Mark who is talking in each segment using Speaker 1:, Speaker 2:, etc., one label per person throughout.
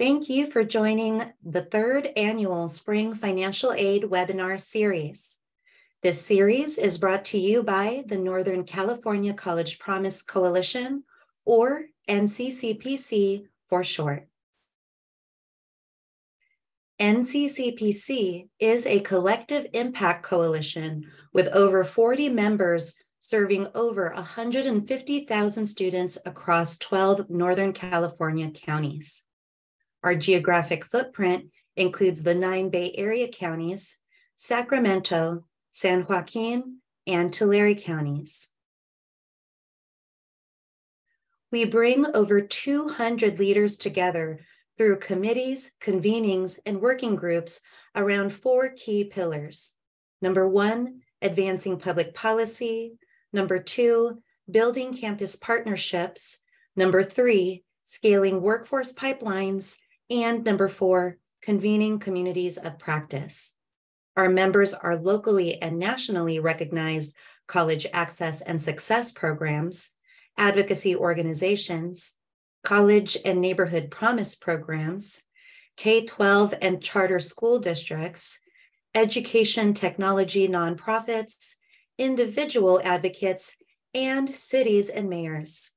Speaker 1: Thank you for joining the third annual Spring Financial Aid webinar series. This series is brought to you by the Northern California College Promise Coalition, or NCCPC for short. NCCPC is a collective impact coalition with over 40 members serving over 150,000 students across 12 Northern California counties. Our geographic footprint includes the nine Bay Area counties, Sacramento, San Joaquin, and Tulare counties. We bring over 200 leaders together through committees, convenings, and working groups around four key pillars. Number one, advancing public policy. Number two, building campus partnerships. Number three, scaling workforce pipelines. And number four, convening communities of practice. Our members are locally and nationally recognized college access and success programs, advocacy organizations, college and neighborhood promise programs, K 12 and charter school districts, education technology nonprofits, individual advocates, and cities and mayors.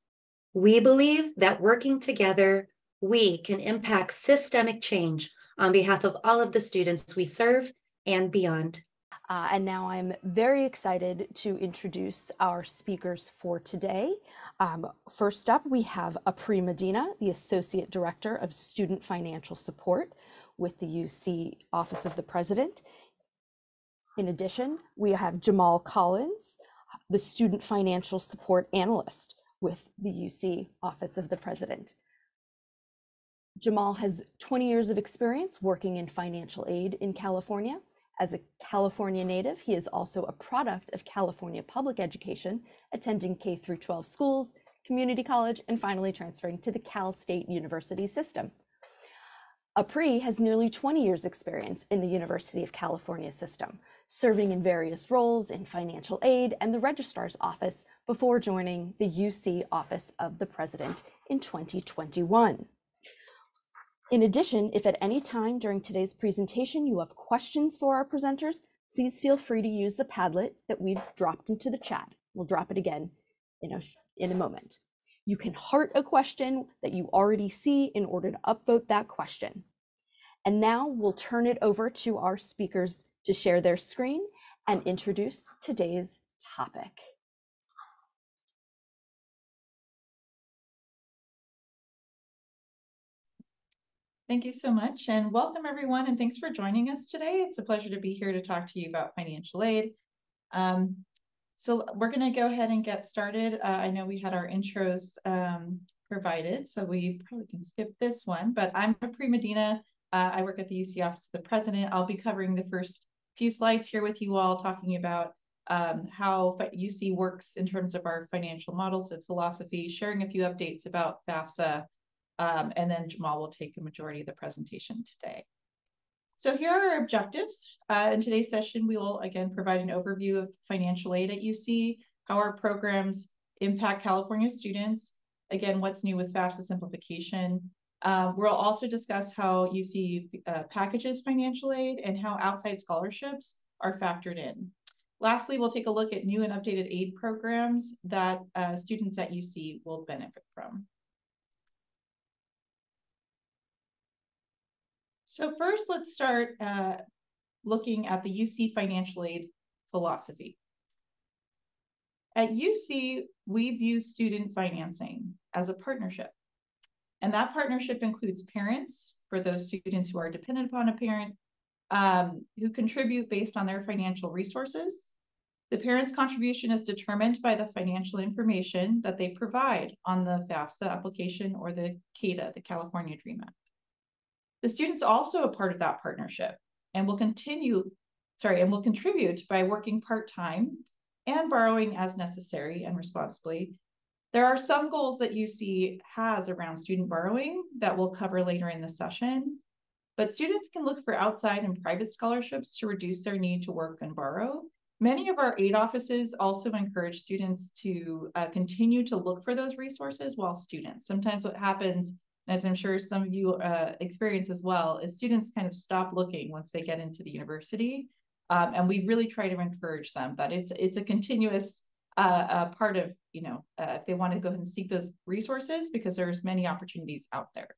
Speaker 1: We believe that working together, we can impact systemic change on behalf of all of the students we serve and beyond.
Speaker 2: Uh, and now I'm very excited to introduce our speakers for today. Um, first up, we have Aprí Medina, the Associate Director of Student Financial Support with the UC Office of the President. In addition, we have Jamal Collins, the Student Financial Support Analyst with the UC Office of the President. Jamal has 20 years of experience working in financial aid in California as a California native, he is also a product of California public education, attending K through 12 schools, community college, and finally transferring to the Cal State University system. Aprí has nearly 20 years experience in the University of California system, serving in various roles in financial aid and the registrar's office before joining the UC Office of the President in 2021. In addition, if at any time during today's presentation you have questions for our presenters, please feel free to use the Padlet that we've dropped into the chat. We'll drop it again in a, in a moment. You can heart a question that you already see in order to upvote that question. And now we'll turn it over to our speakers to share their screen and introduce today's topic.
Speaker 3: Thank you so much and welcome everyone and thanks for joining us today. It's a pleasure to be here to talk to you about financial aid. Um, so we're going to go ahead and get started. Uh, I know we had our intros um, provided, so we probably can skip this one, but I'm Aprí Medina. Uh, I work at the UC Office of the President. I'll be covering the first few slides here with you all, talking about um, how UC works in terms of our financial model, the philosophy, sharing a few updates about FAFSA, um, and then Jamal will take a majority of the presentation today. So here are our objectives. Uh, in today's session, we will again provide an overview of financial aid at UC, how our programs impact California students, again, what's new with FAFSA simplification. Um, we'll also discuss how UC uh, packages financial aid and how outside scholarships are factored in. Lastly, we'll take a look at new and updated aid programs that uh, students at UC will benefit from. So first, let's start uh, looking at the UC financial aid philosophy. At UC, we view student financing as a partnership. And that partnership includes parents for those students who are dependent upon a parent, um, who contribute based on their financial resources. The parent's contribution is determined by the financial information that they provide on the FAFSA application or the CADA, the California DREAM Act. The student's also a part of that partnership and will continue, sorry, and will contribute by working part-time and borrowing as necessary and responsibly. There are some goals that UC has around student borrowing that we'll cover later in the session, but students can look for outside and private scholarships to reduce their need to work and borrow. Many of our aid offices also encourage students to uh, continue to look for those resources while students. Sometimes what happens as I'm sure some of you uh, experience as well, is students kind of stop looking once they get into the university. Um, and we really try to encourage them that it's it's a continuous uh, uh, part of, you know, uh, if they want to go ahead and seek those resources because there's many opportunities out there.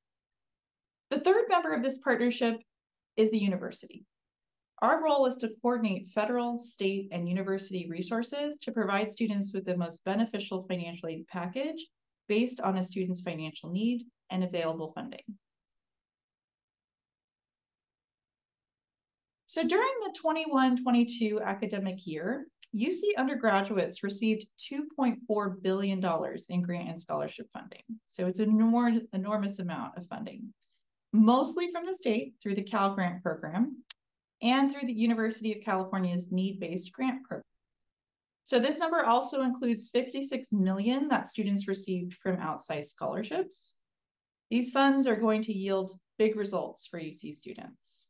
Speaker 3: The third member of this partnership is the university. Our role is to coordinate federal, state, and university resources to provide students with the most beneficial financial aid package based on a student's financial need and available funding. So during the 21-22 academic year, UC undergraduates received $2.4 billion in grant and scholarship funding. So it's an enormous, enormous amount of funding, mostly from the state through the Cal Grant program and through the University of California's need-based grant program. So this number also includes 56 million that students received from outside scholarships. These funds are going to yield big results for UC students.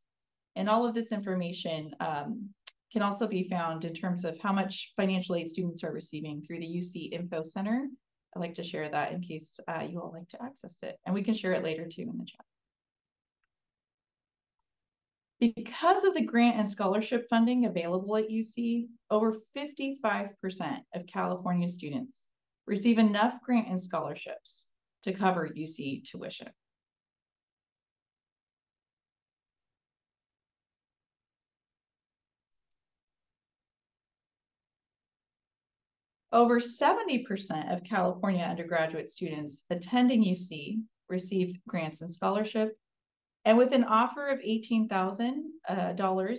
Speaker 3: And all of this information um, can also be found in terms of how much financial aid students are receiving through the UC Info Center. I'd like to share that in case uh, you all like to access it. And we can share it later too in the chat. Because of the grant and scholarship funding available at UC, over 55% of California students receive enough grant and scholarships to cover UC tuition. Over 70% of California undergraduate students attending UC receive grants and scholarship and with an offer of $18,000, uh,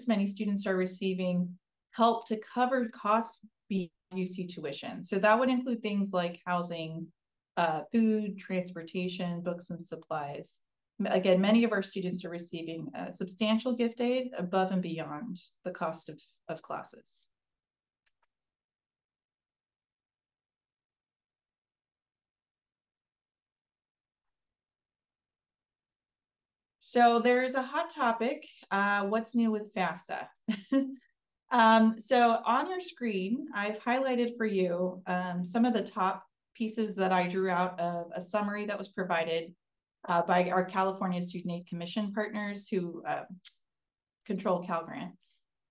Speaker 3: many students are receiving help to cover costs beyond UC tuition. So that would include things like housing, uh, food, transportation, books, and supplies. Again, many of our students are receiving substantial gift aid above and beyond the cost of, of classes. So there's a hot topic. Uh, what's new with FAFSA? um, so on your screen, I've highlighted for you um, some of the top pieces that I drew out of a summary that was provided uh, by our California Student Aid Commission partners who uh, control CalGrant.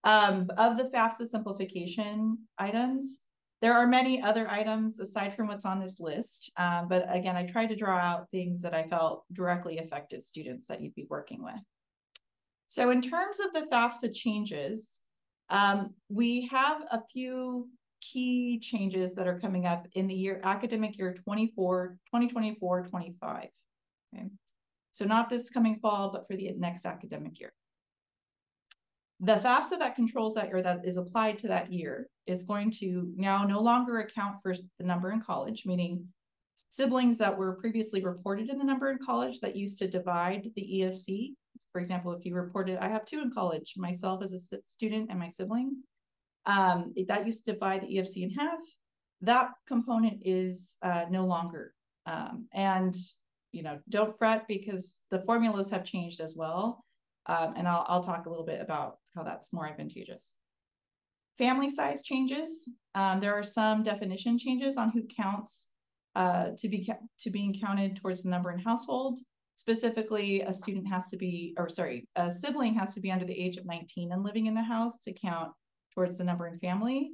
Speaker 3: Um, of the FAFSA simplification items, there are many other items aside from what's on this list, um, but again, I tried to draw out things that I felt directly affected students that you'd be working with. So in terms of the FAFSA changes, um, we have a few key changes that are coming up in the year academic year 24, 2024, 25. Okay. So not this coming fall, but for the next academic year. The FAFSA that controls that year that is applied to that year is going to now no longer account for the number in college, meaning siblings that were previously reported in the number in college that used to divide the EFC. For example, if you reported, I have two in college, myself as a student and my sibling, um, that used to divide the EFC in half. That component is uh, no longer. Um, and, you know, don't fret because the formulas have changed as well. Um, and I'll, I'll talk a little bit about how that's more advantageous. Family size changes. Um, there are some definition changes on who counts uh, to be to being counted towards the number in household. Specifically, a student has to be, or sorry, a sibling has to be under the age of 19 and living in the house to count towards the number in family,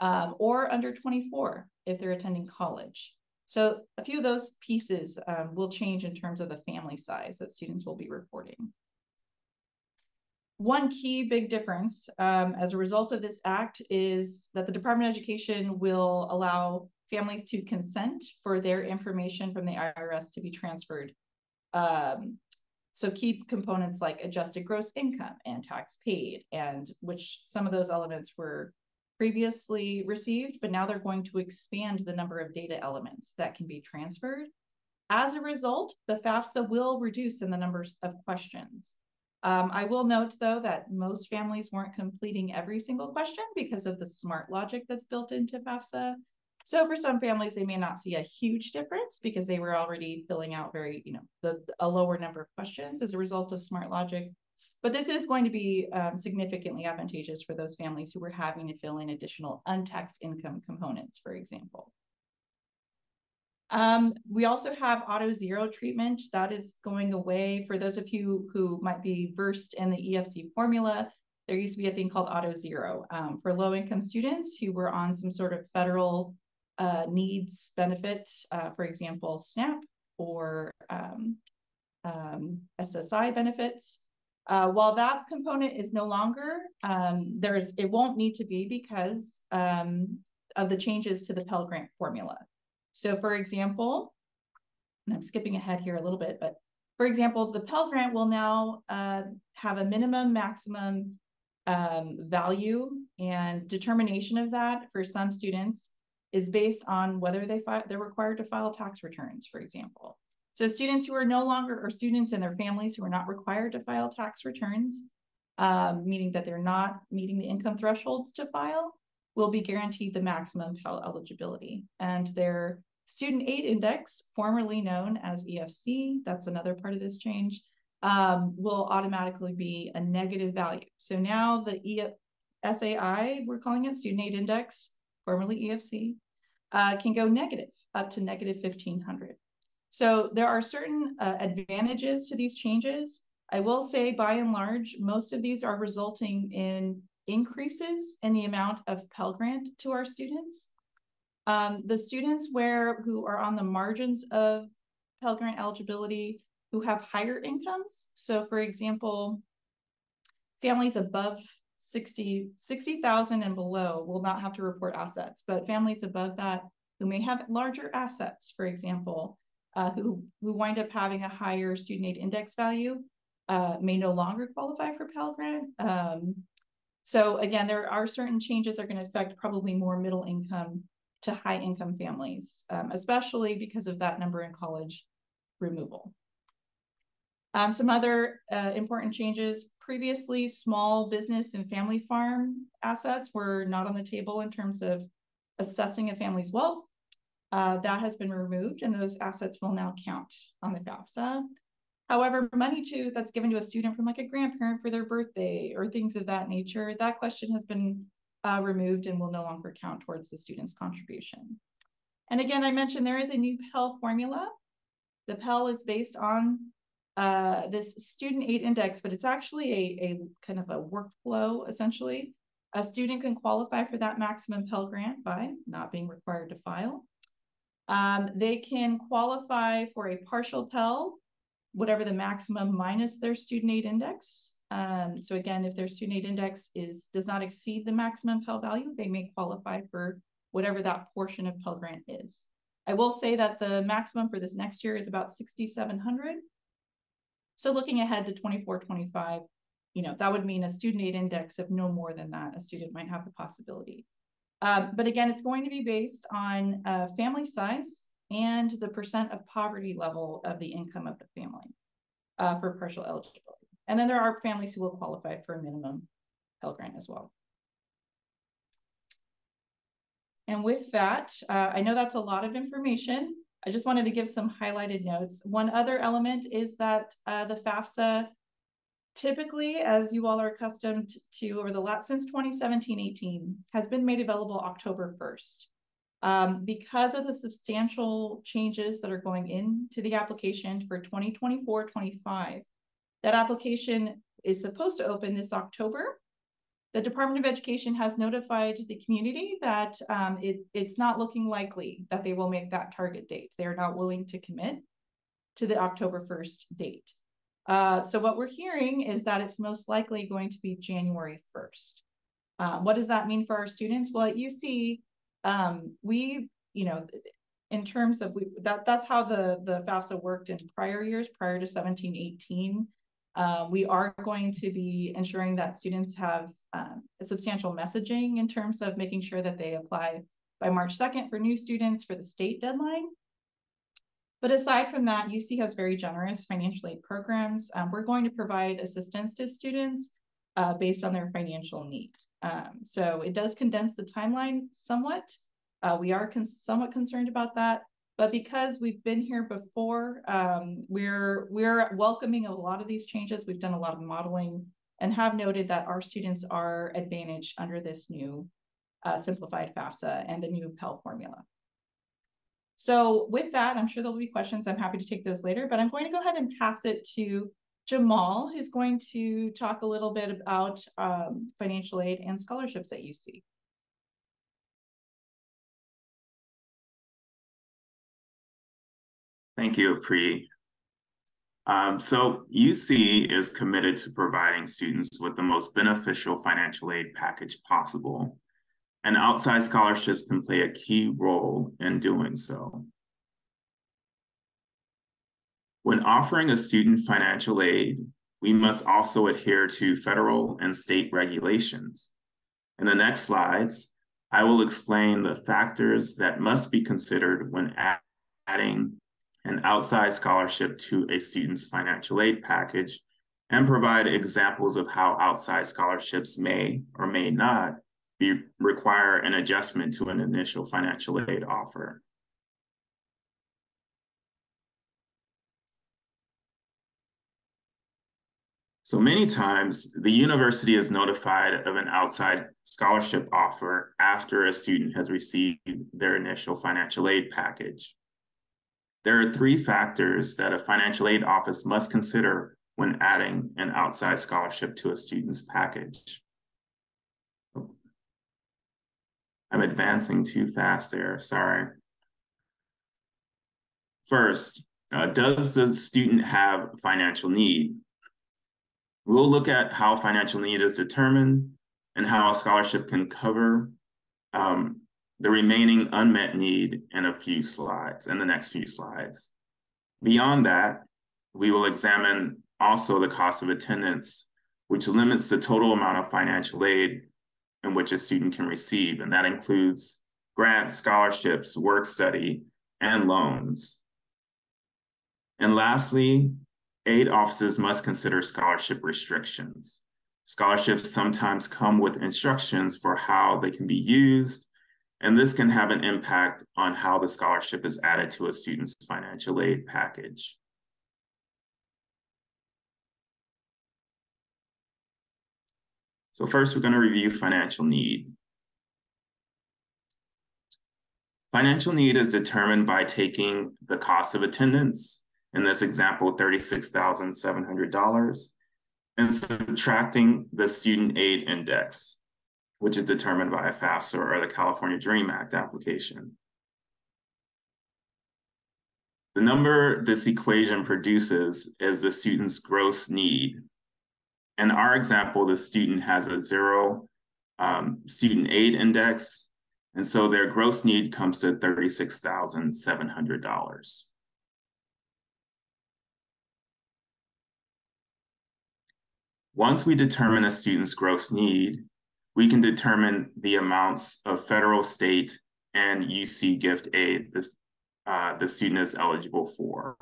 Speaker 3: um, or under 24 if they're attending college. So a few of those pieces um, will change in terms of the family size that students will be reporting. One key big difference um, as a result of this act is that the Department of Education will allow families to consent for their information from the IRS to be transferred. Um, so key components like adjusted gross income and tax paid, and which some of those elements were previously received, but now they're going to expand the number of data elements that can be transferred. As a result, the FAFSA will reduce in the numbers of questions. Um, I will note though that most families weren't completing every single question because of the smart logic that's built into FAFSA. So for some families, they may not see a huge difference because they were already filling out very, you know, the a lower number of questions as a result of smart logic. But this is going to be um, significantly advantageous for those families who were having to fill in additional untaxed income components, for example. Um, we also have auto zero treatment that is going away. For those of you who might be versed in the EFC formula, there used to be a thing called auto zero um, for low income students who were on some sort of federal uh, needs benefit, uh, for example, SNAP or um, um SSI benefits. Uh, while that component is no longer, um, there's it won't need to be because um, of the changes to the Pell Grant formula. So for example, and I'm skipping ahead here a little bit, but for example, the Pell Grant will now uh, have a minimum maximum um, value and determination of that for some students is based on whether they they're required to file tax returns, for example. So students who are no longer, or students and their families who are not required to file tax returns, um, meaning that they're not meeting the income thresholds to file, will be guaranteed the maximum Pell eligibility. And their student aid index, formerly known as EFC, that's another part of this change, um, will automatically be a negative value. So now the e SAI, we're calling it student aid index, formerly EFC, uh, can go negative up to negative 1500. So there are certain uh, advantages to these changes. I will say by and large, most of these are resulting in increases in the amount of Pell Grant to our students. Um, the students where who are on the margins of Pell Grant eligibility who have higher incomes. So for example, families above 60, 60,000 and below will not have to report assets, but families above that who may have larger assets, for example, uh, who, who wind up having a higher student aid index value uh, may no longer qualify for Pell Grant. Um, so again, there are certain changes that are going to affect probably more middle income to high income families, um, especially because of that number in college removal. Um, some other uh, important changes. Previously, small business and family farm assets were not on the table in terms of assessing a family's wealth. Uh, that has been removed and those assets will now count on the FAFSA. However, money too that's given to a student from like a grandparent for their birthday or things of that nature, that question has been uh, removed and will no longer count towards the student's contribution. And again, I mentioned there is a new Pell formula. The Pell is based on uh, this student aid index, but it's actually a, a kind of a workflow essentially. A student can qualify for that maximum Pell Grant by not being required to file. Um, they can qualify for a partial Pell whatever the maximum minus their student aid index. Um, so again, if their student aid index is does not exceed the maximum Pell value, they may qualify for whatever that portion of Pell Grant is. I will say that the maximum for this next year is about 6,700. So looking ahead to 24, 25, you know, that would mean a student aid index of no more than that. A student might have the possibility. Um, but again, it's going to be based on uh, family size and the percent of poverty level of the income of the family uh, for partial eligibility. And then there are families who will qualify for a minimum Pell Grant as well. And with that, uh, I know that's a lot of information. I just wanted to give some highlighted notes. One other element is that uh, the FAFSA typically, as you all are accustomed to over the last since 2017-18, has been made available October 1st. Um, because of the substantial changes that are going into the application for 2024-25, that application is supposed to open this October. The Department of Education has notified the community that um, it, it's not looking likely that they will make that target date. They're not willing to commit to the October 1st date. Uh, so what we're hearing is that it's most likely going to be January 1st. Uh, what does that mean for our students? Well, at UC, um, we, you know, in terms of we that that's how the the FAFSA worked in prior years, prior to 17, 18. Uh, we are going to be ensuring that students have um, substantial messaging in terms of making sure that they apply by March 2nd for new students for the state deadline. But aside from that, UC has very generous financial aid programs. Um, we're going to provide assistance to students uh, based on their financial need. Um, so it does condense the timeline somewhat. Uh, we are con somewhat concerned about that, but because we've been here before, um, we're we're welcoming a lot of these changes. We've done a lot of modeling and have noted that our students are advantaged under this new uh, simplified FAFSA and the new Pell formula. So with that, I'm sure there'll be questions. I'm happy to take those later, but I'm going to go ahead and pass it to Jamal, who's going to talk a little bit about um, financial aid and scholarships at UC.
Speaker 4: Thank you, Pri. Um, so UC is committed to providing students with the most beneficial financial aid package possible, and outside scholarships can play a key role in doing so. When offering a student financial aid, we must also adhere to federal and state regulations. In the next slides, I will explain the factors that must be considered when adding an outside scholarship to a student's financial aid package and provide examples of how outside scholarships may or may not be require an adjustment to an initial financial aid offer. So many times the university is notified of an outside scholarship offer after a student has received their initial financial aid package. There are three factors that a financial aid office must consider when adding an outside scholarship to a student's package. I'm advancing too fast there, sorry. First, uh, does the student have financial need? We'll look at how financial need is determined and how a scholarship can cover um, the remaining unmet need in a few slides, in the next few slides. Beyond that, we will examine also the cost of attendance, which limits the total amount of financial aid in which a student can receive, and that includes grants, scholarships, work study, and loans. And lastly, aid offices must consider scholarship restrictions. Scholarships sometimes come with instructions for how they can be used and this can have an impact on how the scholarship is added to a student's financial aid package. So first, we're going to review financial need. Financial need is determined by taking the cost of attendance, in this example, $36,700, and subtracting the student aid index, which is determined by a FAFSA or the California DREAM Act application. The number this equation produces is the student's gross need. In our example, the student has a zero um, student aid index, and so their gross need comes to $36,700. Once we determine a student's gross need, we can determine the amounts of federal, state, and UC gift aid this, uh, the student is eligible for.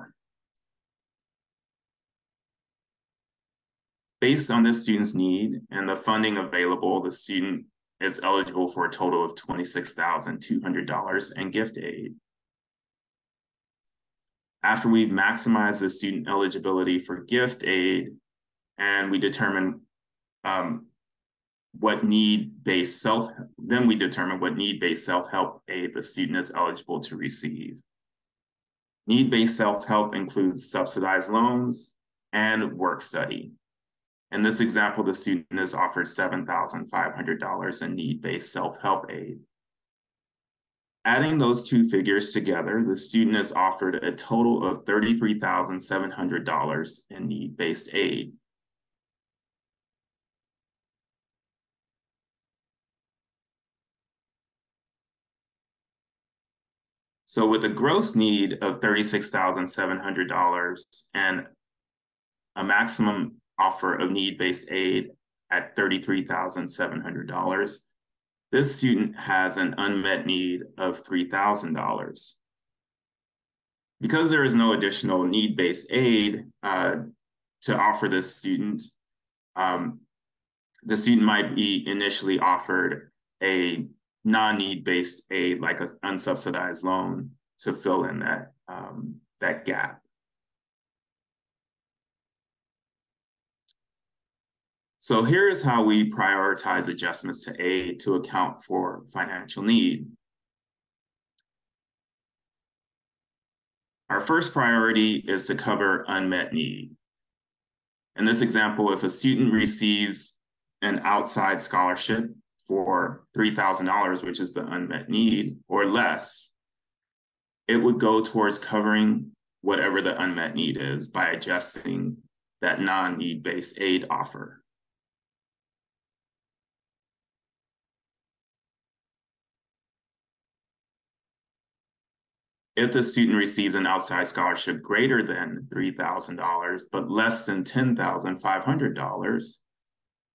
Speaker 4: Based on this student's need and the funding available, the student is eligible for a total of $26,200 in gift aid. After we've maximized the student eligibility for gift aid and we determine um, what need-based self, then we determine what need-based self-help aid the student is eligible to receive. Need-based self-help includes subsidized loans and work study. In this example, the student is offered $7,500 in need-based self-help aid. Adding those two figures together, the student is offered a total of $33,700 in need-based aid. So with a gross need of $36,700 and a maximum offer of need-based aid at $33,700, this student has an unmet need of $3,000. Because there is no additional need-based aid uh, to offer this student, um, the student might be initially offered a non-need based aid like an unsubsidized loan to fill in that um, that gap. So here is how we prioritize adjustments to aid to account for financial need. Our first priority is to cover unmet need. In this example, if a student receives an outside scholarship for $3,000, which is the unmet need, or less, it would go towards covering whatever the unmet need is by adjusting that non-need based aid offer. If the student receives an outside scholarship greater than $3,000, but less than $10,500,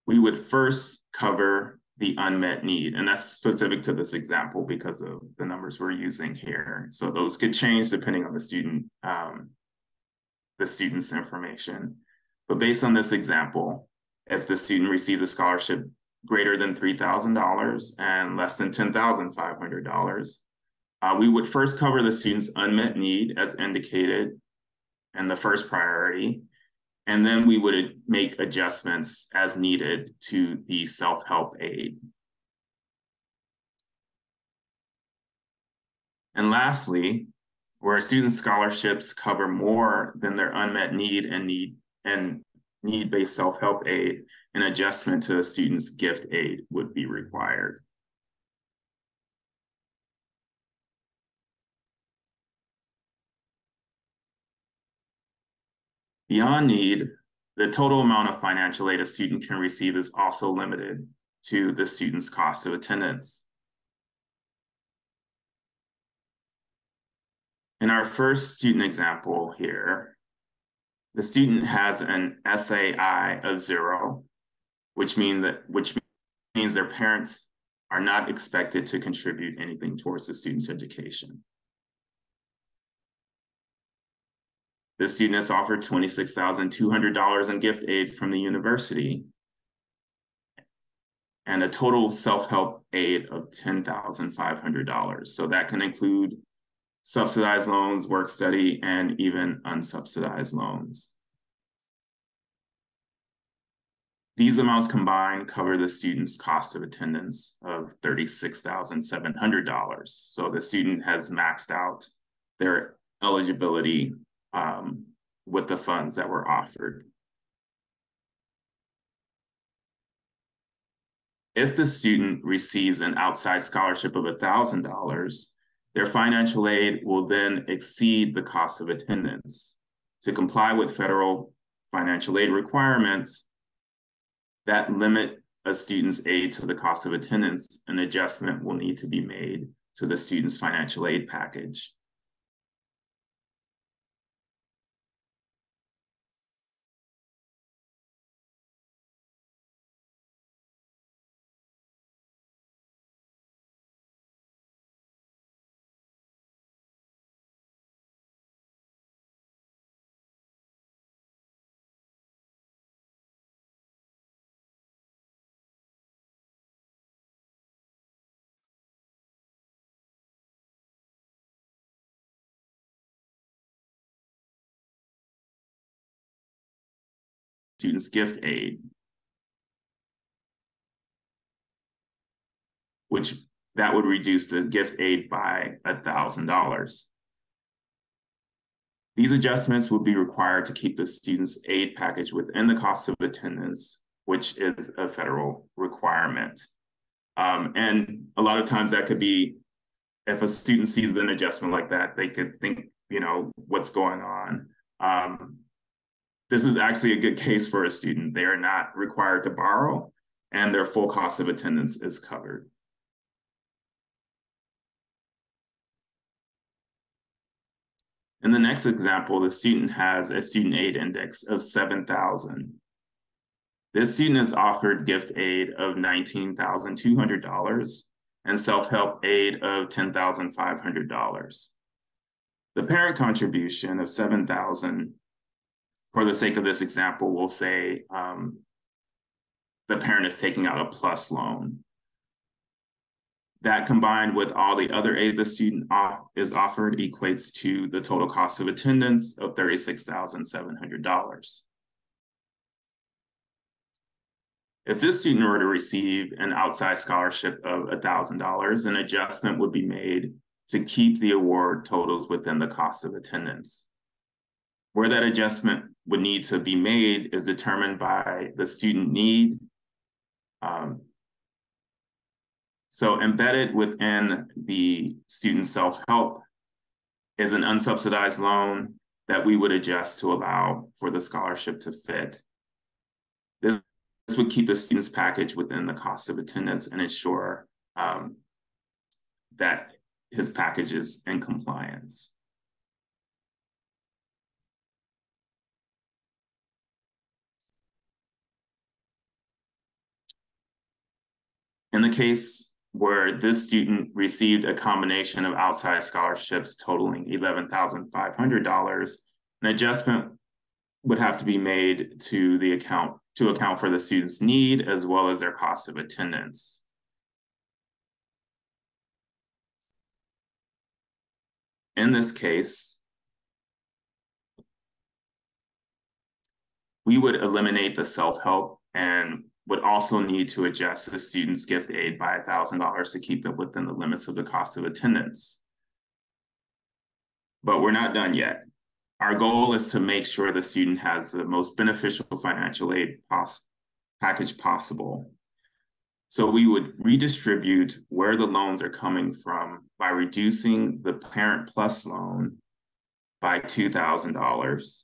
Speaker 4: we would first cover the unmet need. And that's specific to this example because of the numbers we're using here. So those could change depending on the student, um, the student's information. But based on this example, if the student receives a scholarship greater than $3,000 and less than $10,500, uh, we would first cover the student's unmet need as indicated in the first priority, and then we would make adjustments as needed to the self-help aid. And lastly, where student scholarships cover more than their unmet need and need and need-based self-help aid, an adjustment to a student's gift aid would be required. Beyond need, the total amount of financial aid a student can receive is also limited to the student's cost of attendance. In our first student example here, the student has an SAI of zero, which mean that which means their parents are not expected to contribute anything towards the student's education. The student has offered $26,200 in gift aid from the university and a total self-help aid of $10,500. So that can include subsidized loans, work study, and even unsubsidized loans. These amounts combined cover the student's cost of attendance of $36,700. So the student has maxed out their eligibility um, with the funds that were offered. If the student receives an outside scholarship of $1,000, their financial aid will then exceed the cost of attendance. To comply with federal financial aid requirements that limit a student's aid to the cost of attendance, an adjustment will need to be made to the student's financial aid package. Students gift aid, which that would reduce the gift aid by $1,000. These adjustments would be required to keep the student's aid package within the cost of attendance, which is a federal requirement. Um, and a lot of times that could be, if a student sees an adjustment like that, they could think, you know, what's going on. Um, this is actually a good case for a student. They are not required to borrow and their full cost of attendance is covered. In the next example, the student has a student aid index of 7,000. This student is offered gift aid of $19,200 and self-help aid of $10,500. The parent contribution of 7,000 for the sake of this example, we'll say um, the parent is taking out a plus loan. That combined with all the other aid the student is offered equates to the total cost of attendance of $36,700. If this student were to receive an outside scholarship of $1,000, an adjustment would be made to keep the award totals within the cost of attendance. Where that adjustment would need to be made is determined by the student need. Um, so embedded within the student self-help is an unsubsidized loan that we would adjust to allow for the scholarship to fit. This, would keep the student's package within the cost of attendance and ensure um, that his package is in compliance. In the case where this student received a combination of outside scholarships totaling $11,500, an adjustment would have to be made to the account to account for the student's need as well as their cost of attendance. In this case, we would eliminate the self-help and would also need to adjust the student's gift aid by $1,000 to keep them within the limits of the cost of attendance. But we're not done yet. Our goal is to make sure the student has the most beneficial financial aid pos package possible. So we would redistribute where the loans are coming from by reducing the Parent Plus loan by $2,000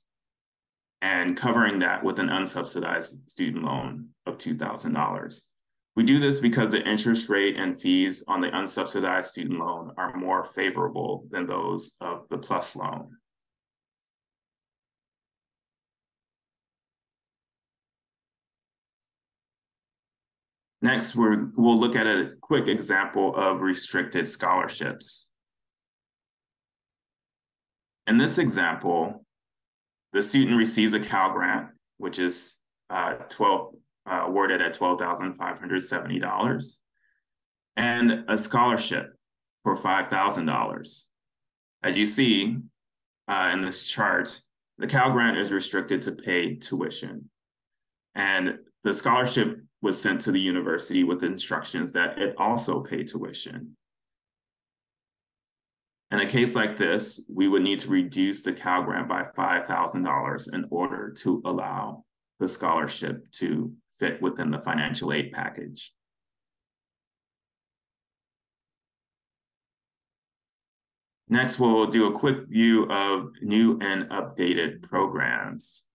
Speaker 4: and covering that with an unsubsidized student loan of $2,000. We do this because the interest rate and fees on the unsubsidized student loan are more favorable than those of the PLUS loan. Next, we will look at a quick example of restricted scholarships. In this example, the student receives a Cal Grant, which is uh, 12, uh, awarded at $12,570, and a scholarship for $5,000. As you see uh, in this chart, the Cal Grant is restricted to pay tuition. And the scholarship was sent to the university with instructions that it also pay tuition. In a case like this, we would need to reduce the Cal Grant by $5,000 in order to allow the scholarship to fit within the financial aid package. Next, we'll do a quick view of new and updated programs.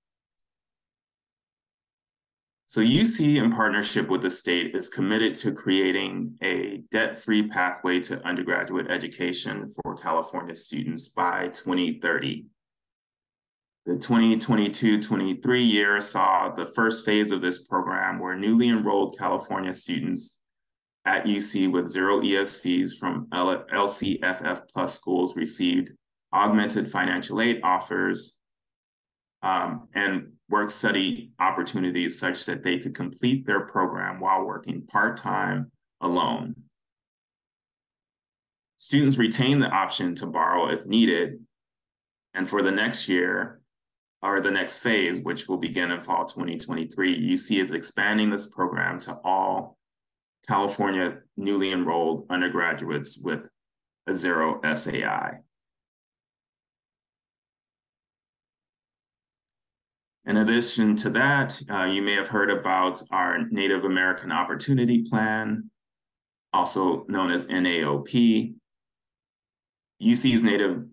Speaker 4: So UC, in partnership with the state, is committed to creating a debt-free pathway to undergraduate education for California students by 2030. The 2022-23 year saw the first phase of this program where newly enrolled California students at UC with zero EFCs from LCFF plus schools received augmented financial aid offers um, and work study opportunities such that they could complete their program while working part-time alone. Students retain the option to borrow if needed. And for the next year, or the next phase, which will begin in fall 2023, UC is expanding this program to all California newly enrolled undergraduates with a zero SAI. In addition to that, uh, you may have heard about our Native American Opportunity Plan, also known as NAOP. UC's Native,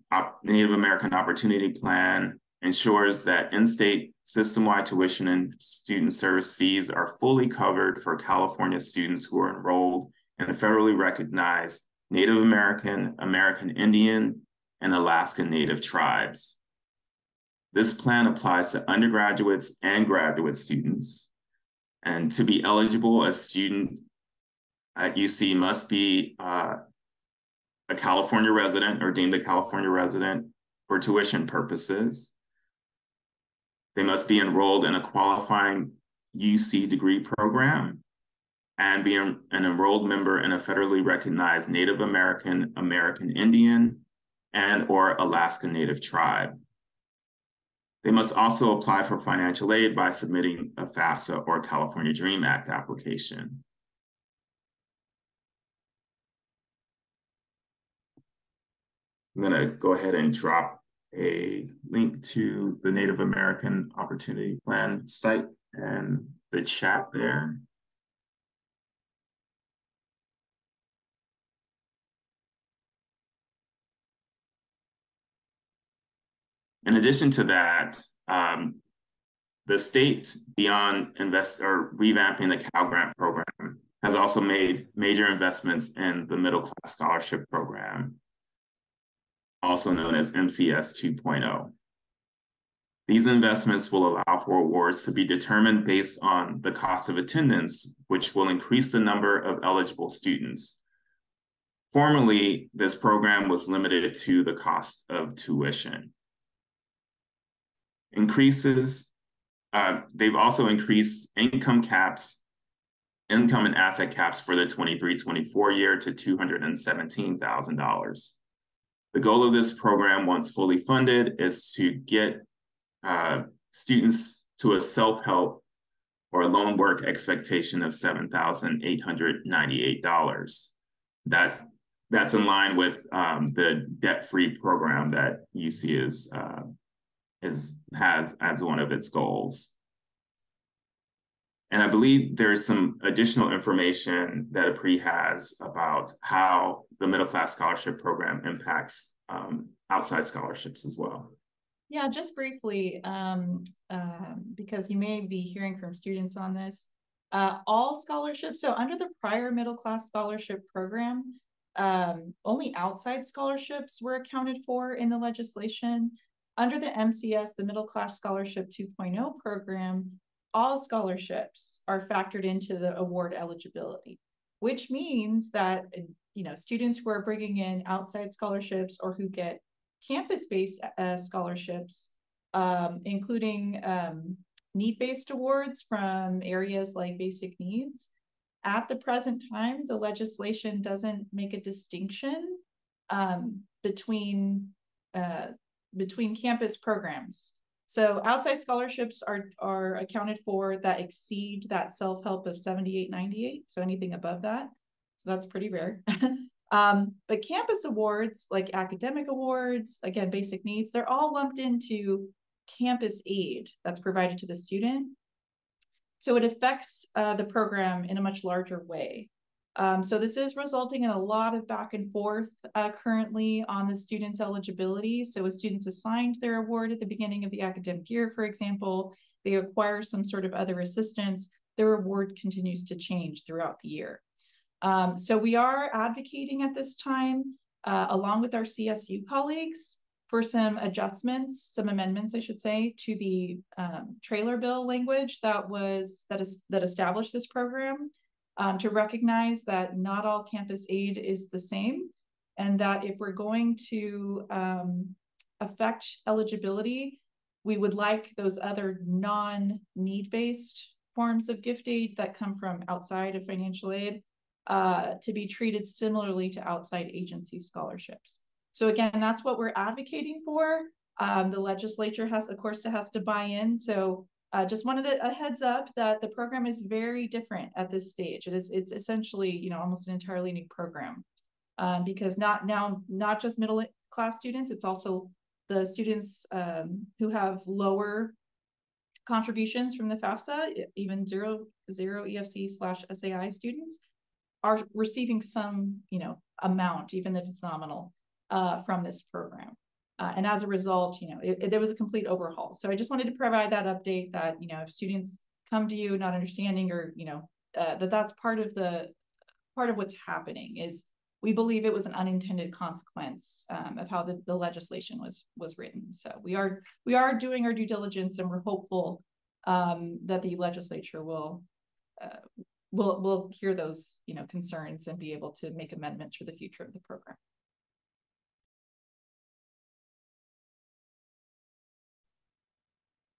Speaker 4: Native American Opportunity Plan ensures that in-state system-wide tuition and student service fees are fully covered for California students who are enrolled in federally recognized Native American, American Indian, and Alaska Native tribes. This plan applies to undergraduates and graduate students. And to be eligible, a student at UC must be uh, a California resident or deemed a California resident for tuition purposes. They must be enrolled in a qualifying UC degree program and be an enrolled member in a federally recognized Native American, American Indian, and or Alaska Native tribe. They must also apply for financial aid by submitting a FAFSA or California DREAM Act application. I'm going to go ahead and drop a link to the Native American Opportunity Plan site and the chat there. In addition to that, um, the state, beyond invest or revamping the Cal Grant program, has also made major investments in the middle class scholarship program, also known as MCS 2.0. These investments will allow for awards to be determined based on the cost of attendance, which will increase the number of eligible students. Formerly, this program was limited to the cost of tuition. Increases, uh, they've also increased income caps income and asset caps for the 23-24 year to $217,000. The goal of this program, once fully funded, is to get uh, students to a self-help or a loan work expectation of $7,898. That, that's in line with um, the debt-free program that UC is, uh, is, has as one of its goals. And I believe there's some additional information that Aprí has about how the middle class scholarship program impacts um, outside scholarships as well.
Speaker 3: Yeah, just briefly, um, uh, because you may be hearing from students on this. Uh, all scholarships, so under the prior middle class scholarship program, um, only outside scholarships were accounted for in the legislation. Under the MCS, the Middle Class Scholarship 2.0 program, all scholarships are factored into the award eligibility, which means that you know students who are bringing in outside scholarships or who get campus-based uh, scholarships, um, including um, need-based awards from areas like basic needs. At the present time, the legislation doesn't make a distinction um, between uh, between campus programs. So outside scholarships are are accounted for that exceed that self-help of 7898. So anything above that. So that's pretty rare. um, but campus awards, like academic awards, again, basic needs, they're all lumped into campus aid that's provided to the student. So it affects uh, the program in a much larger way. Um, so this is resulting in a lot of back and forth uh, currently on the student's eligibility. So a student's assigned their award at the beginning of the academic year, for example, they acquire some sort of other assistance, their award continues to change throughout the year. Um, so we are advocating at this time, uh, along with our CSU colleagues, for some adjustments, some amendments, I should say, to the um, trailer bill language that was that is that established this program um, to recognize that not all campus aid is the same and that if we're going to um, affect eligibility, we would like those other non-need-based forms of gift aid that come from outside of financial aid uh, to be treated similarly to outside agency scholarships. So again, that's what we're advocating for. Um, the legislature has, of course, has to buy in. So uh, just wanted a, a, heads up that the program is very different at this stage. It is it's essentially you know almost an entirely new program um, because not now not just middle class students, it's also the students um, who have lower contributions from the FAFSA, even zero zero EFC slash SAI students are receiving some you know amount, even if it's nominal, uh, from this program. Uh, and as a result, you know, it, it, there was a complete overhaul. So I just wanted to provide that update that, you know, if students come to you not understanding or, you know, uh, that that's part of the, part of what's happening is we believe it was an unintended consequence um, of how the, the legislation was was written. So we are we are doing our due diligence and we're hopeful um, that the legislature will uh, will will hear those you know concerns and be able to make amendments for the future of the program.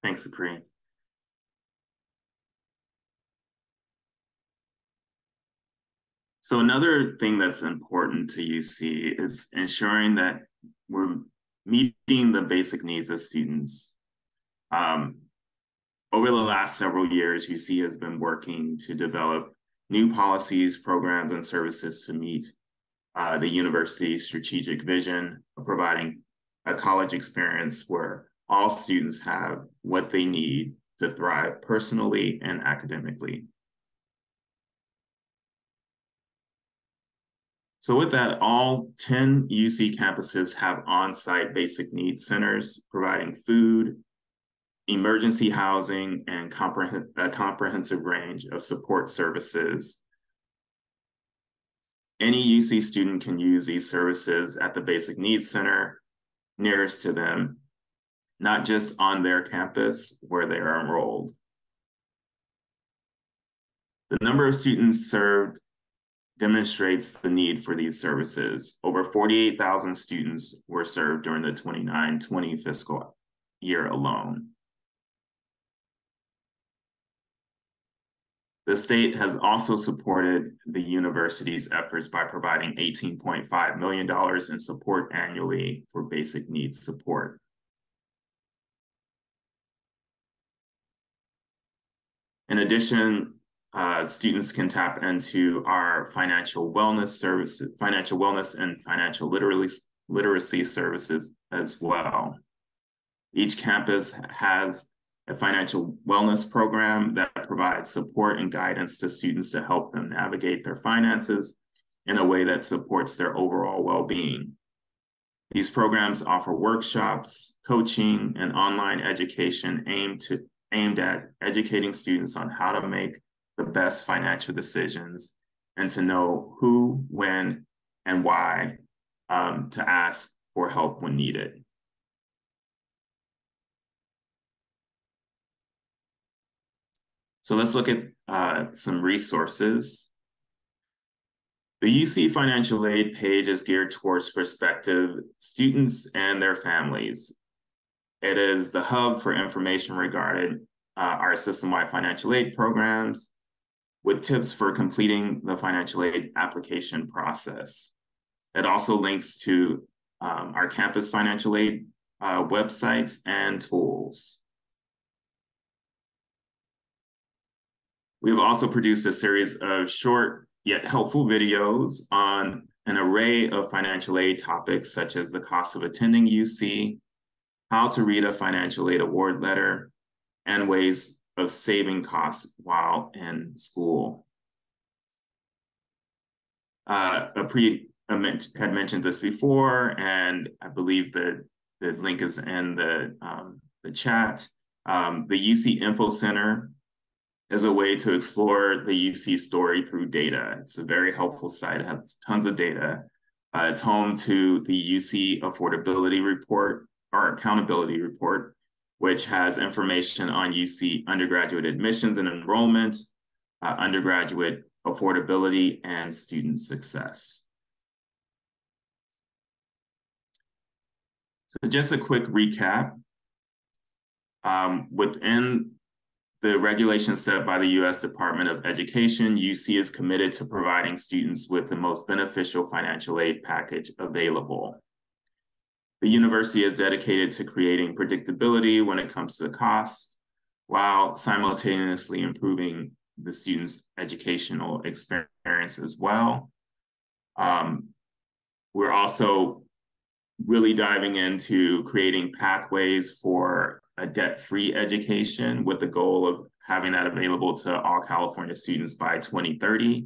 Speaker 4: Thanks, Aprí. So another thing that's important to UC is ensuring that we're meeting the basic needs of students. Um, over the last several years, UC has been working to develop new policies, programs, and services to meet uh, the university's strategic vision of providing a college experience where all students have what they need to thrive personally and academically. So with that, all 10 UC campuses have on-site basic needs centers providing food, emergency housing, and compreh a comprehensive range of support services. Any UC student can use these services at the Basic Needs Center nearest to them, not just on their campus where they are enrolled. The number of students served demonstrates the need for these services. Over 48,000 students were served during the 29-20 fiscal year alone. The state has also supported the university's efforts by providing $18.5 million in support annually for basic needs support. In addition, uh, students can tap into our financial wellness services, financial wellness and financial literacy, literacy services as well. Each campus has a financial wellness program that provides support and guidance to students to help them navigate their finances in a way that supports their overall well-being. These programs offer workshops, coaching, and online education aimed to aimed at educating students on how to make the best financial decisions and to know who, when, and why um, to ask for help when needed. So let's look at uh, some resources. The UC Financial Aid page is geared towards prospective students and their families. It is the hub for information regarding uh, our system-wide financial aid programs with tips for completing the financial aid application process. It also links to um, our campus financial aid uh, websites and tools. We've also produced a series of short yet helpful videos on an array of financial aid topics, such as the cost of attending UC, how to read a financial aid award letter, and ways of saving costs while in school. Uh, Aprí had mentioned this before, and I believe that the link is in the, um, the chat. Um, the UC Info Center is a way to explore the UC story through data. It's a very helpful site. It has tons of data. Uh, it's home to the UC Affordability Report or Accountability Report, which has information on UC undergraduate admissions and enrollment, uh, undergraduate affordability, and student success. So just a quick recap. Um, within the regulations set by the U.S. Department of Education, UC is committed to providing students with the most beneficial financial aid package available. The university is dedicated to creating predictability when it comes to costs, while simultaneously improving the student's educational experience as well. Um, we're also really diving into creating pathways for a debt-free education with the goal of having that available to all California students by 2030.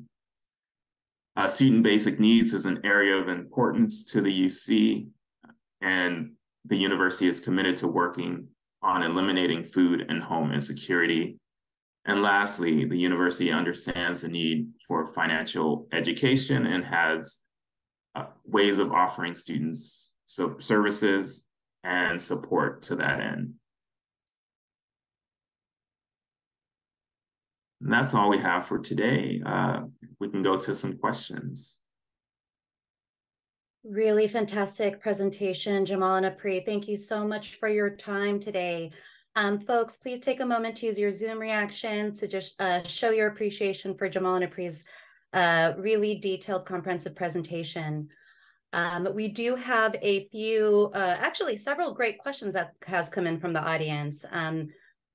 Speaker 4: Uh, student basic needs is an area of importance to the UC, and the university is committed to working on eliminating food and home insecurity. And lastly, the university understands the need for financial education and has uh, ways of offering students so services and support to that end. And that's all we have for today. Uh, we can go to some questions.
Speaker 1: Really fantastic presentation, Jamal and Aprí. Thank you so much for your time today. Um, folks, please take a moment to use your Zoom reaction to just uh, show your appreciation for Jamal and Aprí's uh, really detailed, comprehensive presentation. Um, we do have a few, uh, actually several great questions that has come in from the audience. Um,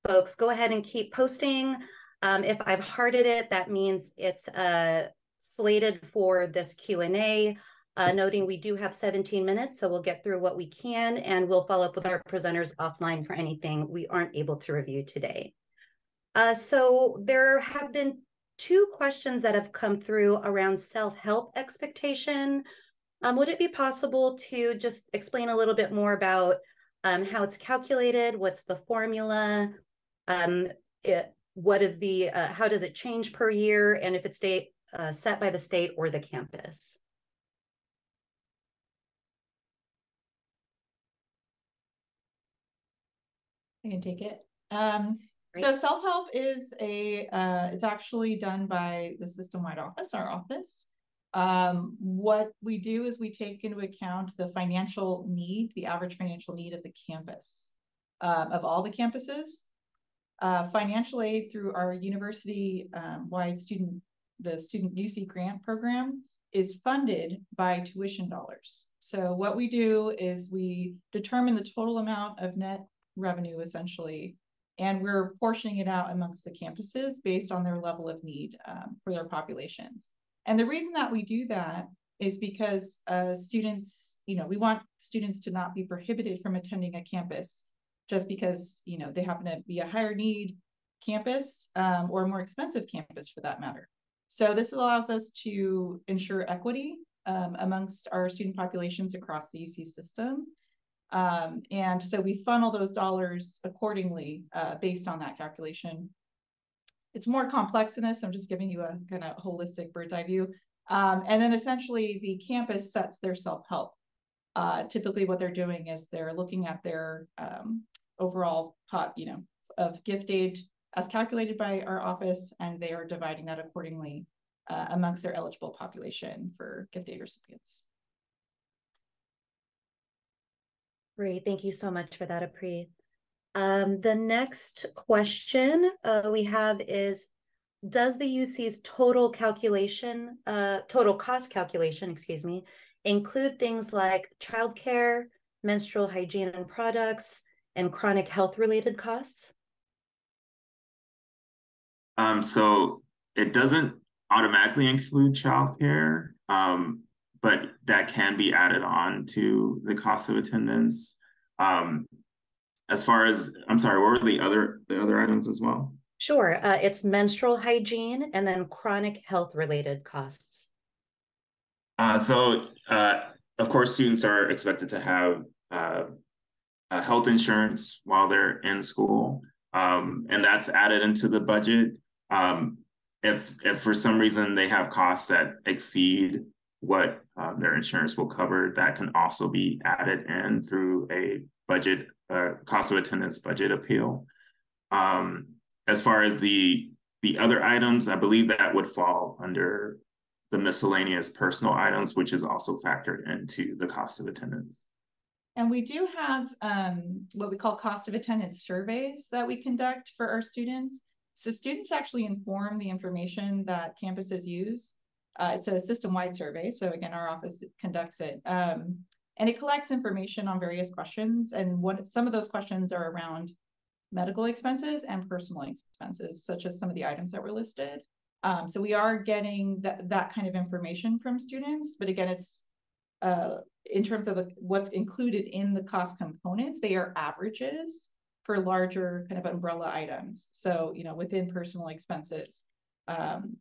Speaker 1: folks, go ahead and keep posting. Um, if I've hearted it, that means it's uh, slated for this Q&A. Uh, noting we do have 17 minutes, so we'll get through what we can and we'll follow up with our presenters offline for anything we aren't able to review today. Uh, so there have been two questions that have come through around self-help expectation. Um, would it be possible to just explain a little bit more about um, how it's calculated, what's the formula, um, it, what is the, uh, how does it change per year, and if it's state, uh, set by the state or the campus?
Speaker 3: I can take it. Um, so self-help is a, uh, it's actually done by the system-wide office, our office. Um, what we do is we take into account the financial need, the average financial need of the campus, uh, of all the campuses. Uh, financial aid through our university-wide um, student, the student UC grant program is funded by tuition dollars. So what we do is we determine the total amount of net revenue essentially, and we're portioning it out amongst the campuses based on their level of need um, for their populations. And the reason that we do that is because uh, students, you know, we want students to not be prohibited from attending a campus just because, you know, they happen to be a higher need campus um, or a more expensive campus for that matter. So this allows us to ensure equity um, amongst our student populations across the UC system um, and so we funnel those dollars accordingly uh, based on that calculation. It's more complex than this. I'm just giving you a kind of holistic bird's eye view. Um, and then essentially the campus sets their self-help. Uh, typically what they're doing is they're looking at their um, overall pot, you know, of gift aid as calculated by our office, and they are dividing that accordingly uh, amongst their eligible population for gift aid recipients.
Speaker 1: Great, thank you so much for that, Aprí. Um, the next question uh, we have is, does the UC's total calculation, uh, total cost calculation, excuse me, include things like childcare, menstrual hygiene and products, and chronic health related costs?
Speaker 4: Um, so it doesn't automatically include childcare. Um, but that can be added on to the cost of attendance. Um, as far as I'm sorry, what were the other the other items as well?
Speaker 1: Sure, uh, it's menstrual hygiene and then chronic health related costs.
Speaker 4: Uh, so, uh, of course, students are expected to have uh, health insurance while they're in school, um, and that's added into the budget. Um, if if for some reason they have costs that exceed what um, their insurance will cover. That can also be added in through a budget, uh, cost of attendance budget appeal. Um, as far as the the other items, I believe that would fall under the miscellaneous personal items, which is also factored into the cost of attendance.
Speaker 3: And we do have um, what we call cost of attendance surveys that we conduct for our students. So students actually inform the information that campuses use uh, it's a system-wide survey. So again, our office conducts it. Um, and it collects information on various questions. And what some of those questions are around medical expenses and personal expenses, such as some of the items that were listed. Um, so we are getting that, that kind of information from students. But again, it's uh, in terms of the, what's included in the cost components, they are averages for larger kind of umbrella items. So, you know, within personal expenses, um,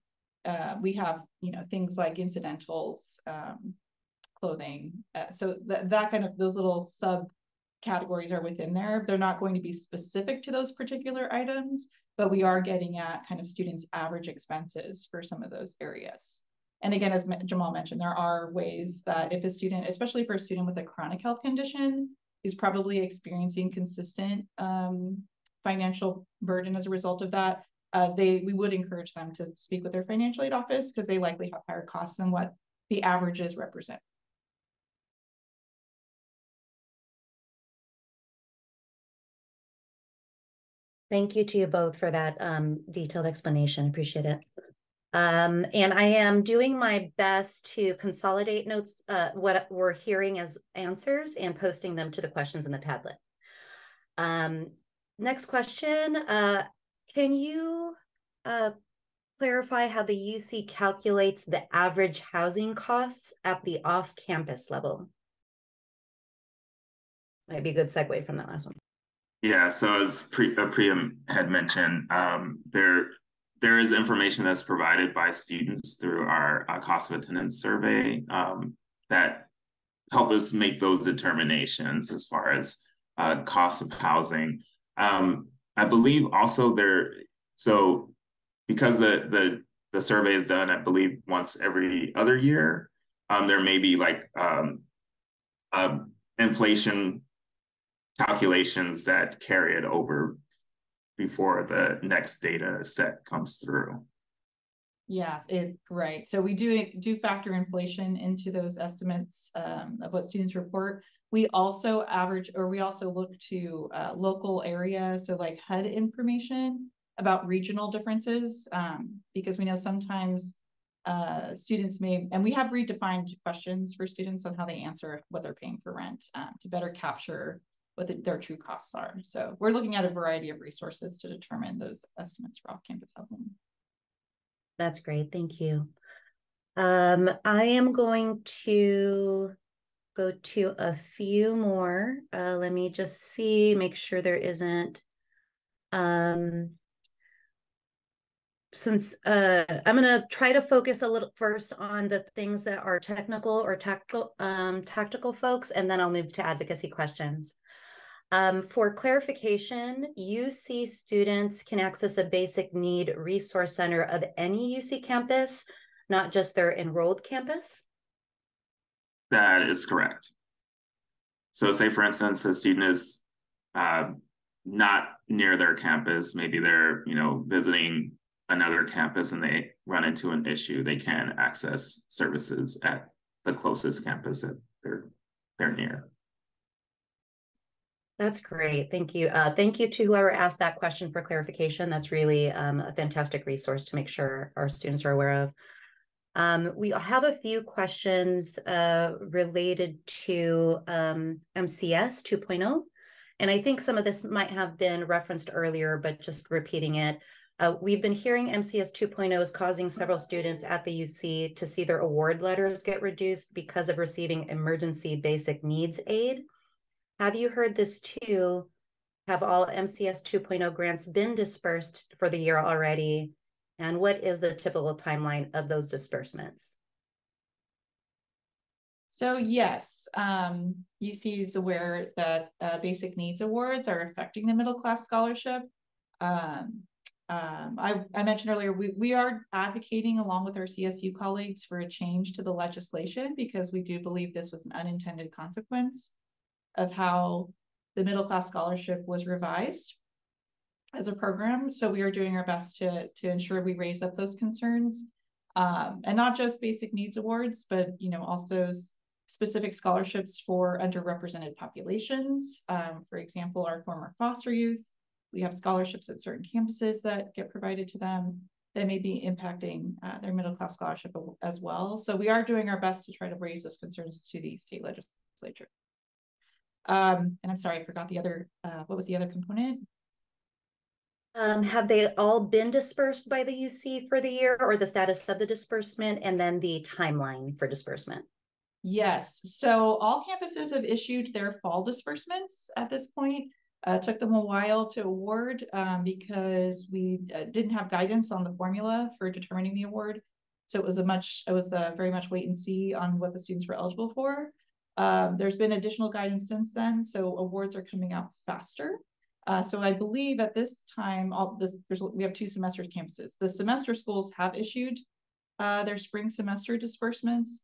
Speaker 3: uh, we have you know things like incidentals um, clothing uh, so that that kind of those little sub categories are within there. They're not going to be specific to those particular items but we are getting at kind of students average expenses for some of those areas. And again as jamal mentioned there are ways that if a student especially for a student with a chronic health condition is probably experiencing consistent um, financial burden as a result of that uh, they we would encourage them to speak with their financial aid office because they likely have higher costs than what the averages represent.
Speaker 1: Thank you to you both for that um, detailed explanation. Appreciate it. Um, and I am doing my best to consolidate notes, uh, what we're hearing as answers and posting them to the questions in the Padlet. Um, next question, uh, can you uh, clarify how the UC calculates the average housing costs at the off-campus level? Might be a good segue from that last one.
Speaker 4: Yeah, so as Pri- uh, Priya had mentioned, um, there there is information that's provided by students through our uh, cost of attendance survey um, that help us make those determinations as far as uh, cost of housing. Um, I believe also there, so because the the the survey is done, I believe once every other year, um, there may be like um, uh, inflation calculations that carry it over before the next data set comes through.
Speaker 3: Yes, it right. So we do do factor inflation into those estimates um, of what students report. We also average, or we also look to uh, local area, so like HUD information about regional differences, um, because we know sometimes uh, students may, and we have redefined questions for students on how they answer what they're paying for rent um, to better capture what the, their true costs are. So we're looking at a variety of resources to determine those estimates for off-campus housing.
Speaker 1: That's great. Thank you. Um, I am going to go to a few more. Uh, let me just see, make sure there isn't. Um, since uh, I'm going to try to focus a little first on the things that are technical or tactical, um, tactical folks, and then I'll move to advocacy questions. Um, for clarification, UC students can access a basic need resource center of any UC campus, not just their enrolled campus?
Speaker 4: That is correct. So say for instance, a student is uh, not near their campus, maybe they're, you know, visiting another campus and they run into an issue, they can access services at the closest campus that they're they're near.
Speaker 1: That's great. Thank you. Uh, thank you to whoever asked that question for clarification. That's really um, a fantastic resource to make sure our students are aware of. Um, we have a few questions uh, related to um, MCS 2.0. And I think some of this might have been referenced earlier, but just repeating it. Uh, we've been hearing MCS 2.0 is causing several students at the UC to see their award letters get reduced because of receiving emergency basic needs aid. Have you heard this too? Have all MCS 2.0 grants been dispersed for the year already? And what is the typical timeline of those disbursements?
Speaker 3: So yes, um, UC is aware that uh, basic needs awards are affecting the middle class scholarship. Um, um, I, I, mentioned earlier, we, we are advocating along with our CSU colleagues for a change to the legislation because we do believe this was an unintended consequence of how the middle class scholarship was revised as a program. So we are doing our best to, to ensure we raise up those concerns. Um, and not just basic needs awards, but you know also specific scholarships for underrepresented populations. Um, for example, our former foster youth. We have scholarships at certain campuses that get provided to them that may be impacting uh, their middle class scholarship as well. So we are doing our best to try to raise those concerns to the state legislature. Um, and I'm sorry, I forgot the other, uh, what was the other component?
Speaker 1: Um, have they all been dispersed by the UC for the year or the status of the disbursement and then the timeline for disbursement?
Speaker 3: Yes, so all campuses have issued their fall disbursements at this point. Uh, took them a while to award um, because we uh, didn't have guidance on the formula for determining the award. So it was a much, it was a very much wait and see on what the students were eligible for. Um, there's been additional guidance since then, so awards are coming out faster. Uh, so I believe at this time, all this we have two semester campuses. The semester schools have issued uh, their spring semester disbursements.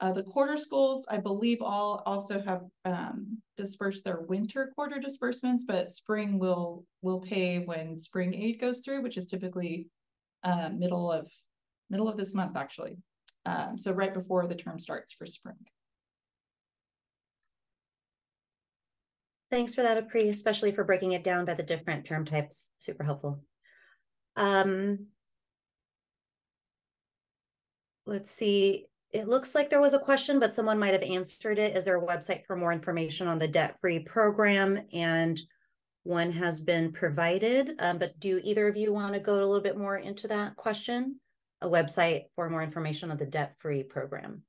Speaker 3: Uh, the quarter schools, I believe, all also have um, dispersed their winter quarter disbursements, but spring will will pay when spring aid goes through, which is typically uh, middle of middle of this month, actually. Um, so right before the term starts for spring.
Speaker 1: Thanks for that, Aprí, especially for breaking it down by the different term types. Super helpful. Um, let's see. It looks like there was a question, but someone might have answered it. Is there a website for more information on the debt-free program? And One has been provided, um, but do either of you want to go a little bit more into that question? A website for more information on the debt-free program.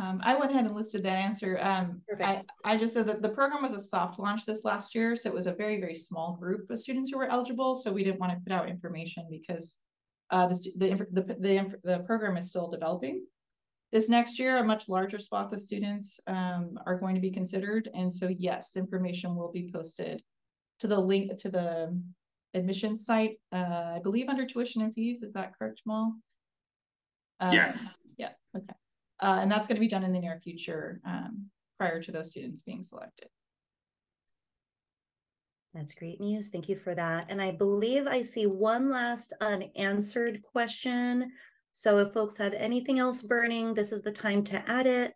Speaker 3: Um, I went ahead and listed that answer. Um, I, I just said that the program was a soft launch this last year, so it was a very, very small group of students who were eligible. So we didn't want to put out information because uh, the, the, the, the, the program is still developing. This next year, a much larger swath of students um, are going to be considered. And so, yes, information will be posted to the link to the admission site, uh, I believe under tuition and fees. Is that correct, Jamal?
Speaker 4: Um, yes.
Speaker 3: Yeah, okay. Uh, and that's going to be done in the near future um, prior to those students being selected.
Speaker 1: That's great news. Thank you for that. And I believe I see one last unanswered question. So if folks have anything else burning, this is the time to add it.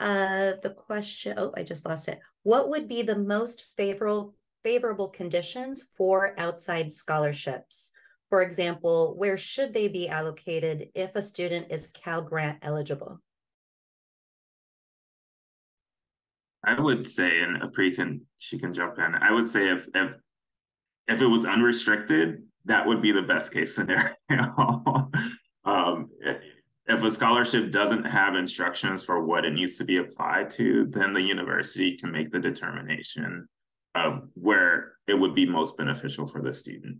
Speaker 1: Uh, the question, oh, I just lost it. What would be the most favorable favorable conditions for outside scholarships? For example, where should they be allocated if a student is Cal Grant eligible?
Speaker 4: I would say, and Aprí can she can jump in. I would say if if if it was unrestricted, that would be the best case scenario. um, if a scholarship doesn't have instructions for what it needs to be applied to, then the university can make the determination of where it would be most beneficial for the student.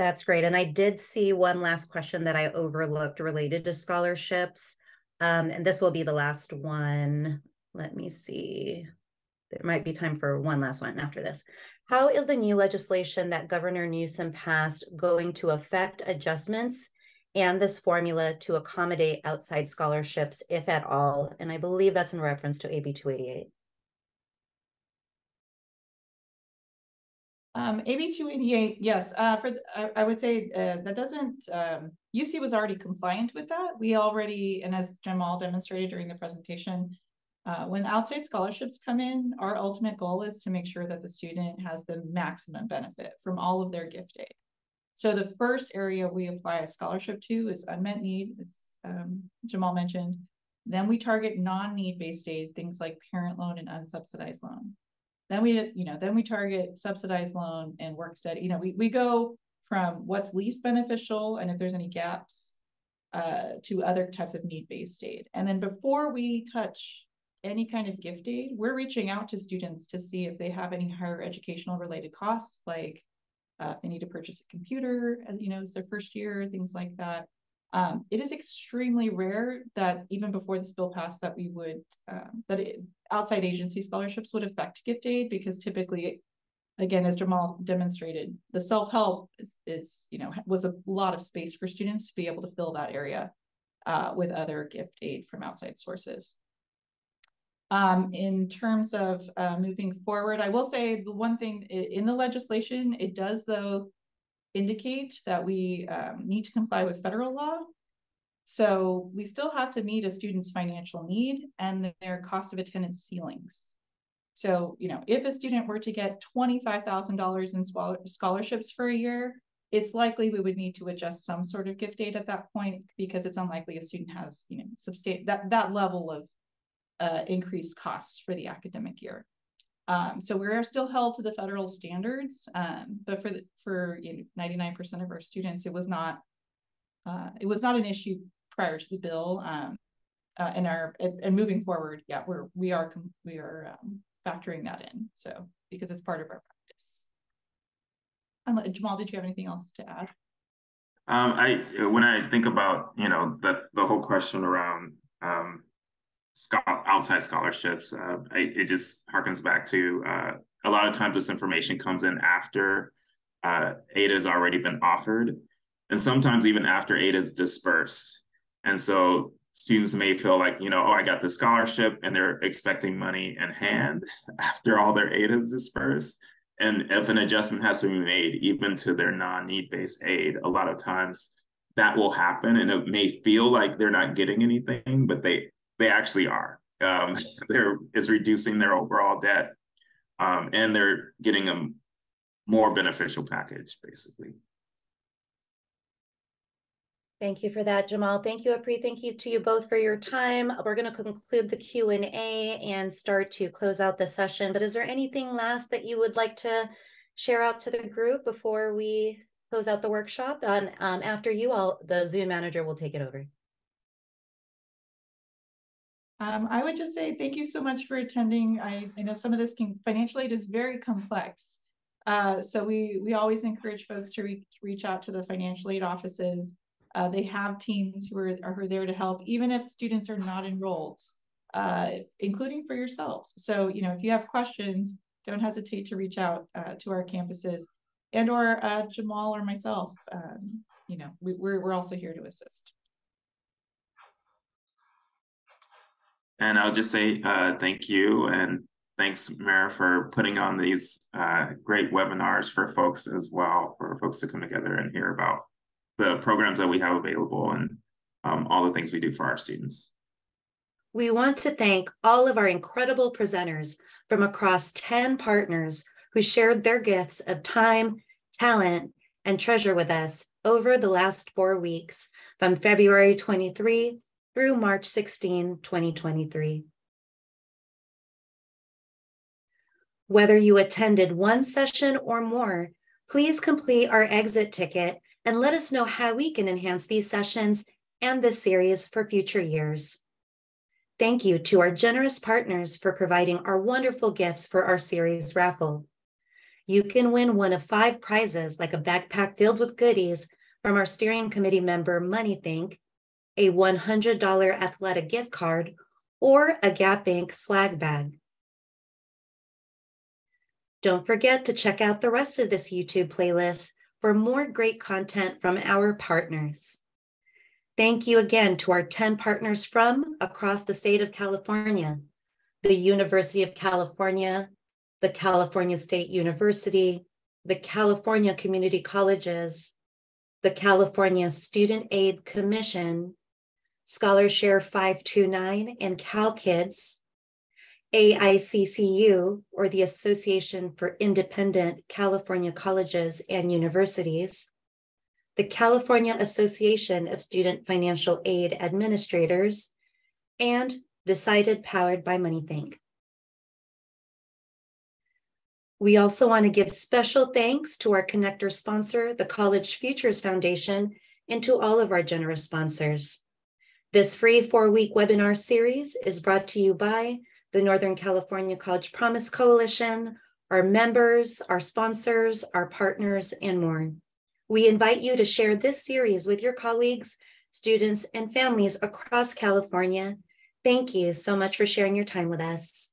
Speaker 1: That's great. And I did see one last question that I overlooked related to scholarships. Um, and this will be the last one. Let me see. There might be time for one last one after this. How is the new legislation that Governor Newsom passed going to affect adjustments and this formula to accommodate outside scholarships, if at all? And I believe that's in reference to AB 288.
Speaker 3: Um, AB 288, yes, uh, for the, I, I, would say uh, that doesn't, um, UC was already compliant with that. We already, and as Jamal demonstrated during the presentation, uh, when outside scholarships come in, our ultimate goal is to make sure that the student has the maximum benefit from all of their gift aid. So the first area we apply a scholarship to is unmet need, as um, Jamal mentioned. Then we target non-need based aid, things like parent loan and unsubsidized loan. Then we, you know, then we target subsidized loan and work study. You know, we, we go from what's least beneficial and if there's any gaps uh, to other types of need-based aid. And then before we touch any kind of gift aid, we're reaching out to students to see if they have any higher educational related costs, like uh, if they need to purchase a computer, and you know, it's their first year, things like that. Um, it is extremely rare that even before this bill passed that we would um, that it, outside agency scholarships would affect gift aid because typically again as jamal demonstrated the self-help is, is you know was a lot of space for students to be able to fill that area uh, with other gift aid from outside sources. Um, in terms of uh, moving forward i will say the one thing in the legislation it does though indicate that we um, need to comply with federal law. So we still have to meet a student's financial need and their cost of attendance ceilings. So, you know, if a student were to get $25,000 in scholarships for a year, it's likely we would need to adjust some sort of gift aid at that point because it's unlikely a student has, you know, substantial that, that level of uh, increased costs for the academic year. Um, so we're still held to the federal standards, um, but for the, for you know, 99% of our students, it was not uh, it was not an issue prior to the bill. Um, uh, and our and, and, moving forward, yeah, we're we are we are um, factoring that in. So because it's part of our practice. Um, Jamal, did you have anything else to add?
Speaker 4: Um, I when I think about you know the the whole question around outside scholarships. Uh, it just harkens back to uh, a lot of times this information comes in after uh, aid has already been offered, and sometimes even after aid is dispersed. And so students may feel like, you know, oh, I got the scholarship, and they're expecting money in hand after all their aid is dispersed. And if an adjustment has to be made, even to their non-need based aid, a lot of times that will happen, and it may feel like they're not getting anything, but they they actually are. Um, they're is reducing their overall debt, um, and they're getting a more beneficial package, basically.
Speaker 1: Thank you for that, Jamal. Thank you, Aprí. Thank you to you both for your time. We're going to conclude the Q&A and start to close out the session. But is there anything last that you would like to share out to the group before we close out the workshop? And um, after you, all the Zoom manager will take it over.
Speaker 3: Um, I would just say thank you so much for attending. I, I know some of this can, financial aid is very complex. Uh, so we we always encourage folks to re reach out to the financial aid offices. Uh, they have teams who are, are there to help, even if students are not enrolled, uh, including for yourselves. So, you know, if you have questions, don't hesitate to reach out uh, to our campuses and or uh, Jamal or myself. Um, you know, we, we're, we're also here to assist.
Speaker 4: And I'll just say uh, thank you and thanks, Mayor, for putting on these uh, great webinars for folks as well, for folks to come together and hear about the programs that we have available and um, all the things we do for our students.
Speaker 1: We want to thank all of our incredible presenters from across 10 partners who shared their gifts of time, talent, and treasure with us over the last four weeks from February 23 through March 16, 2023. Whether you attended one session or more, please complete our exit ticket and let us know how we can enhance these sessions and this series for future years. Thank you to our generous partners for providing our wonderful gifts for our series raffle. You can win one of five prizes like a backpack filled with goodies from our steering committee member MoneyThink, a $100 athletic gift card, or a Gap Inc. swag bag. Don't forget to check out the rest of this YouTube playlist for more great content from our partners. Thank you again to our 10 partners from across the state of California, the University of California, the California State University, the California Community Colleges, the California Student Aid Commission, ScholarShare 529 and CalKids, AICCU, or the Association for Independent California Colleges and Universities, the California Association of Student Financial Aid Administrators, and Decided Powered by MoneyThink. We also want to give special thanks to our connector sponsor, the College Futures Foundation, and to all of our generous sponsors. This free four week webinar series is brought to you by the Northern California College Promise Coalition, our members, our sponsors, our partners, and more. We invite you to share this series with your colleagues, students, and families across California. Thank you so much for sharing your time with us.